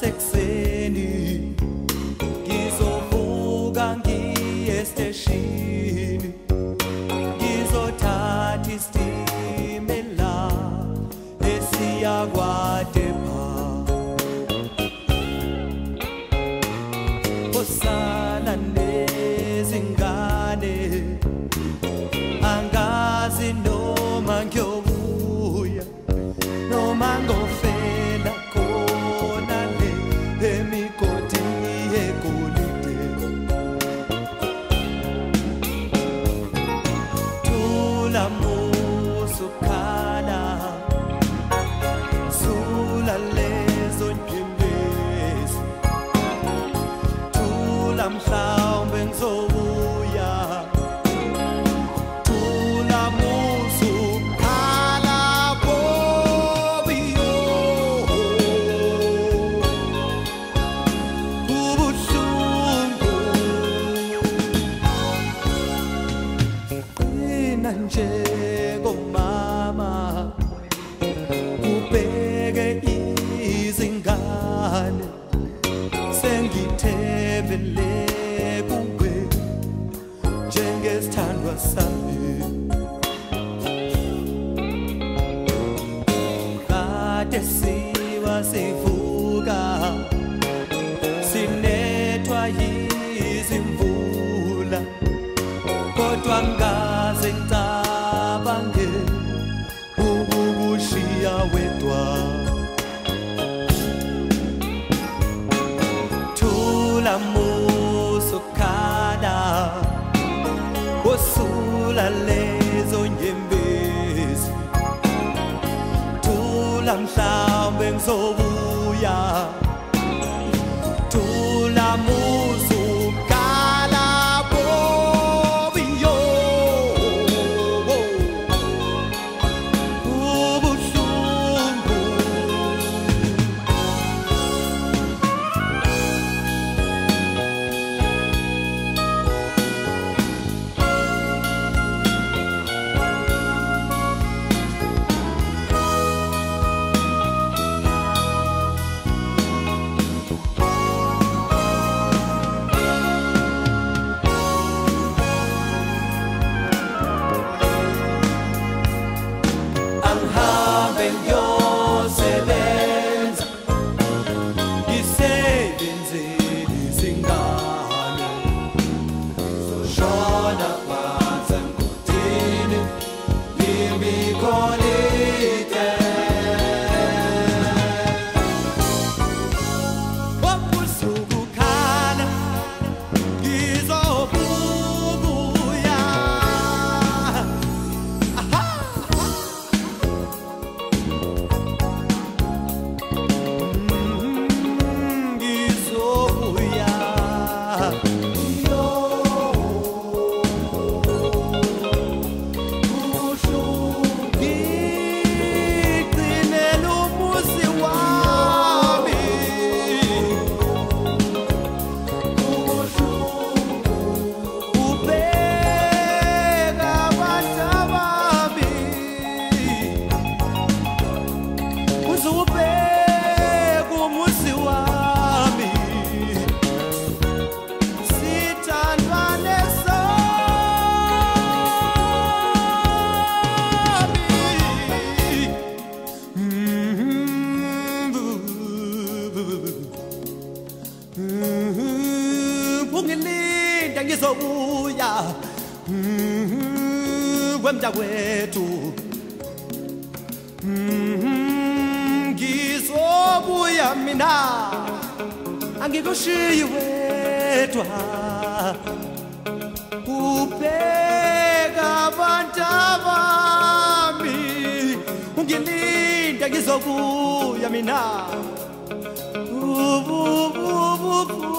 kusasekuseni ngizovuka ngiye esteshini ngizothatha isitimela esiya tesiwa sivuka sinethwa yizimvula kodwa ngaze ngicabange ubukushiya wedwa thula mu làm sao bên số vui à ungilinda ngizobuya kwemda kwethu ngizobuya mina. Angikushiyi wedwa ubheka abantu bami. Ungilinda ngizobuya mina. Ubu, ubu, ubu,